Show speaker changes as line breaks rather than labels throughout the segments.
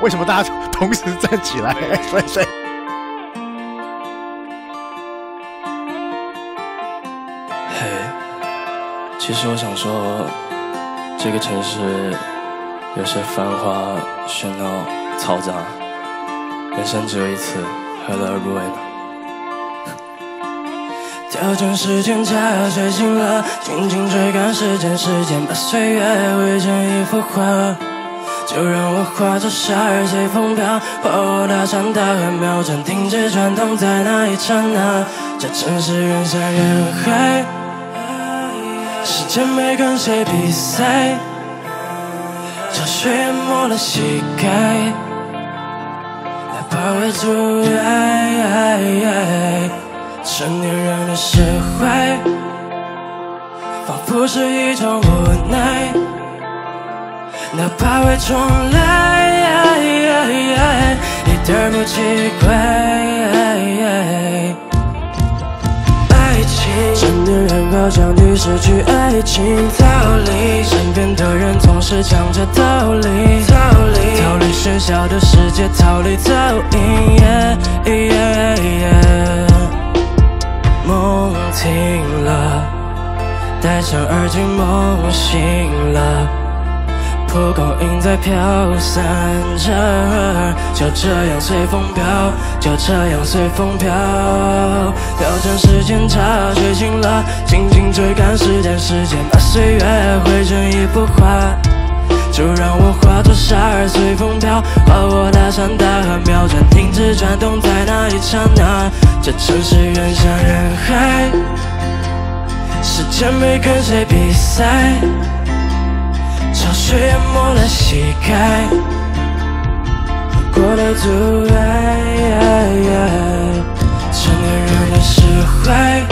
为什么大家同时站起来？所以所以。
嘿，其实我想说，这个城市有些繁华、喧闹、嘈杂，人生只有一次，何乐而不为呢？调整时间差，睡醒了，静静追赶时间，时间把岁月绘成一幅画，就让我化作沙儿随风飘，把我大山大河秒针停止转动在那一刹那，这城市人山人海，时间没跟谁比赛，潮水淹没了膝盖，哪怕会阻碍。成年人的释怀，仿佛是一种无奈，哪怕会重来，一点不奇怪。爱情，成年人好像去失去爱情，逃离身边的人总是讲着道理，逃离逃离喧嚣的世界，逃离噪音。梦停了，戴上耳机，梦醒了，蒲公英在飘散着，就这样随风飘，就这样随风飘。调整时间差，睡醒了，静静追赶时间，时间把岁月绘成一幅画。就让我化作沙儿随风飘，把我大山大河秒针停止转动在那一刹那。这城市人山人海，时间没跟谁比赛，潮水淹没了膝盖，过了阻碍。成年人的释怀，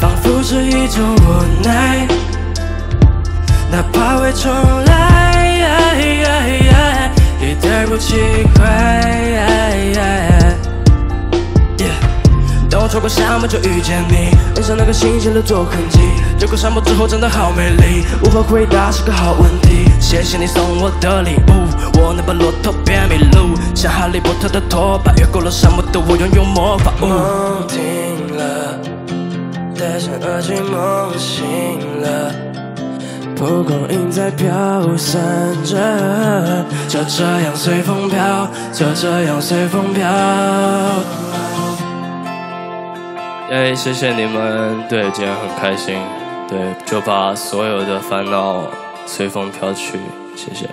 仿佛是一种无奈。哪怕会重来，一点不奇怪。当我穿过沙漠就遇见你，脸上那个星星留作痕迹。越过沙漠之后真的好美丽，无法回答是个好问题。谢谢你送我的礼物，我能把骆驼变麋鹿，像哈利波特的拖把。越过了沙漠的我拥有魔法。梦停了，戴上耳机，梦醒了。蒲公英在飘散着，就这样随风飘，就这样随风飘。哎，谢谢你们，对，今天很开心，对，就把所有的烦恼随风飘去，谢谢。